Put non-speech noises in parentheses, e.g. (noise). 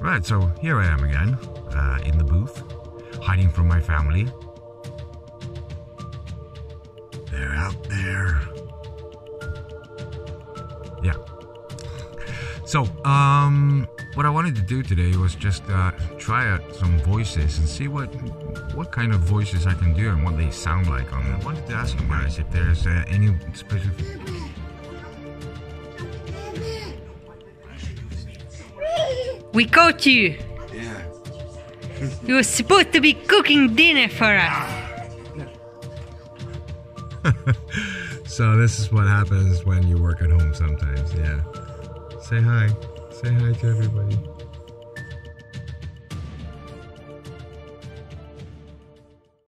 Right, so here I am again, uh, in the booth, hiding from my family. They're out there. Yeah. So, um, what I wanted to do today was just uh, try out some voices and see what what kind of voices I can do and what they sound like. I wanted to ask you guys if there's uh, any specific. We caught you. Yeah. You were supposed to be cooking dinner for us. (laughs) So this is what happens when you work at home sometimes. Yeah. Say hi. Say hi to everybody.